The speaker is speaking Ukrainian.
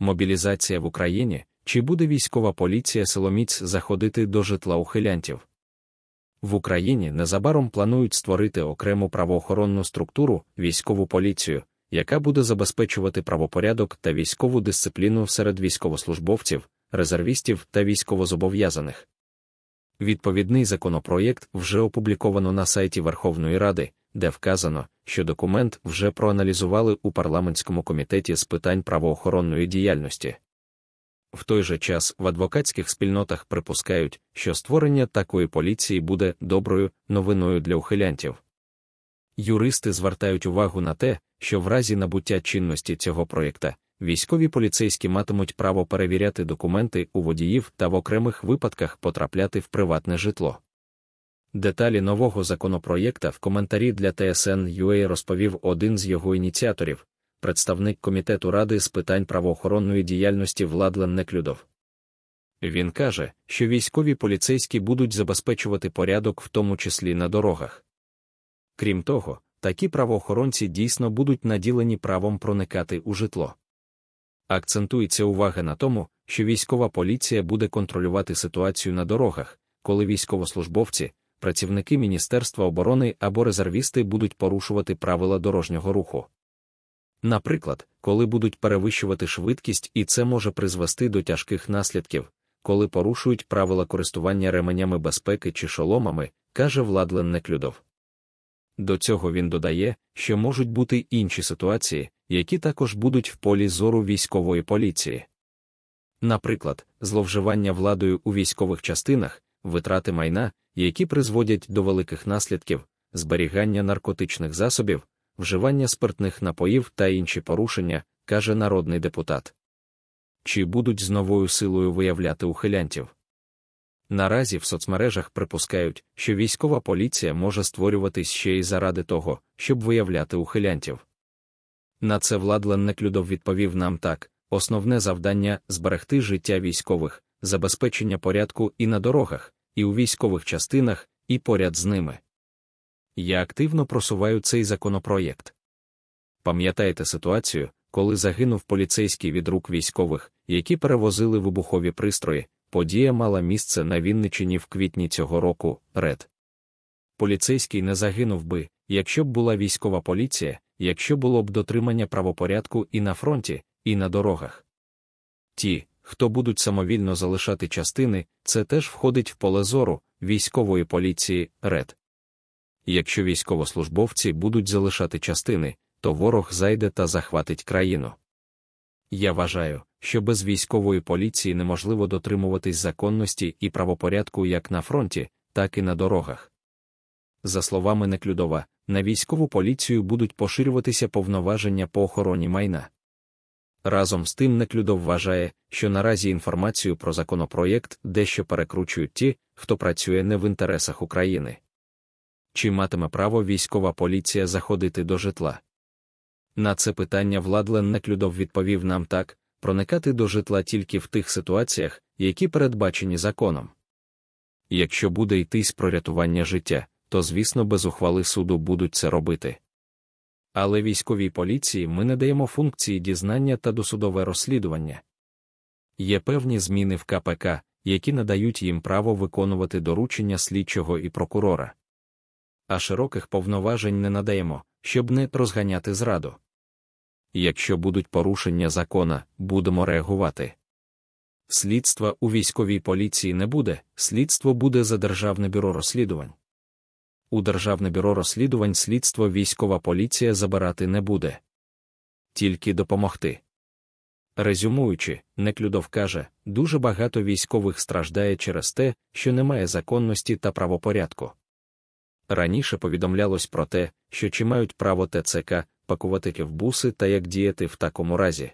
Мобілізація в Україні чи буде військова поліція силоміць заходити до житла ухилянтів? В Україні незабаром планують створити окрему правоохоронну структуру військову поліцію, яка буде забезпечувати правопорядок та військову дисципліну серед військовослужбовців, резервістів та військовозобов'язаних. Відповідний законопроєкт вже опубліковано на сайті Верховної Ради, де вказано, що документ вже проаналізували у парламентському комітеті з питань правоохоронної діяльності. В той же час в адвокатських спільнотах припускають, що створення такої поліції буде доброю новиною для ухилянтів. Юристи звертають увагу на те, що в разі набуття чинності цього проєкта військові поліцейські матимуть право перевіряти документи у водіїв та в окремих випадках потрапляти в приватне житло. Деталі нового законопроєкта в коментарі для TSN.ua розповів один з його ініціаторів, представник Комітету Ради з питань правоохоронної діяльності Владлен Неклюдов. Він каже, що військові поліцейські будуть забезпечувати порядок, в тому числі на дорогах. Крім того, такі правоохоронці дійсно будуть наділені правом проникати у житло. Акцентується увага на тому, що військова поліція буде контролювати ситуацію на дорогах, коли військовослужбовці, працівники Міністерства оборони або резервісти будуть порушувати правила дорожнього руху. Наприклад, коли будуть перевищувати швидкість, і це може призвести до тяжких наслідків, коли порушують правила користування ременями безпеки чи шоломами, каже Владлен Неклюдов. До цього він додає, що можуть бути інші ситуації, які також будуть в полі зору військової поліції. Наприклад, зловживання владою у військових частинах, витрати майна, які призводять до великих наслідків, зберігання наркотичних засобів, вживання спиртних напоїв та інші порушення, каже народний депутат. Чи будуть з новою силою виявляти ухилянтів? Наразі в соцмережах припускають, що військова поліція може створюватись ще й заради того, щоб виявляти ухилянтів. На це Владлен Неклюдов відповів нам так: основне завдання зберегти життя військових, забезпечення порядку і на дорогах, і у військових частинах, і поряд з ними. Я активно просуваю цей законопроєкт. Пам'ятаєте ситуацію, коли загинув поліцейський від рук військових, які перевозили вибухові пристрої, подія мала місце на Вінничині в квітні цього року, ред. Поліцейський не загинув би, якщо б була військова поліція, якщо було б дотримання правопорядку і на фронті, і на дорогах. Ті, хто будуть самовільно залишати частини, це теж входить в поле зору військової поліції РЕД. Якщо військовослужбовці будуть залишати частини, то ворог зайде та захватить країну. Я вважаю, що без військової поліції неможливо дотримуватись законності і правопорядку як на фронті, так і на дорогах. За словами Неклюдова, на військову поліцію будуть поширюватися повноваження по охороні майна. Разом з тим Неклюдов вважає, що наразі інформацію про законопроєкт дещо перекручують ті, хто працює не в інтересах України. Чи матиме право військова поліція заходити до житла? На це питання Владлен Неклюдов відповів нам так: проникати до житла тільки в тих ситуаціях, які передбачені законом. Якщо буде йтись про рятування життя, то, звісно, без ухвали суду будуть це робити. Але військовій поліції ми не даємо функції дізнання та досудове розслідування. Є певні зміни в КПК, які надають їм право виконувати доручення слідчого і прокурора. А широких повноважень не надаємо, щоб не розганяти зраду. Якщо будуть порушення закона, будемо реагувати. Слідства у військовій поліції не буде, слідство буде за Державне бюро розслідувань. У Державне бюро розслідувань слідство військова поліція забирати не буде. Тільки допомогти. Резюмуючи, Неклюдов каже, дуже багато військових страждає через те, що немає законності та правопорядку. Раніше повідомлялось про те, що чи мають право ТЦК пакувати в та як діяти в такому разі.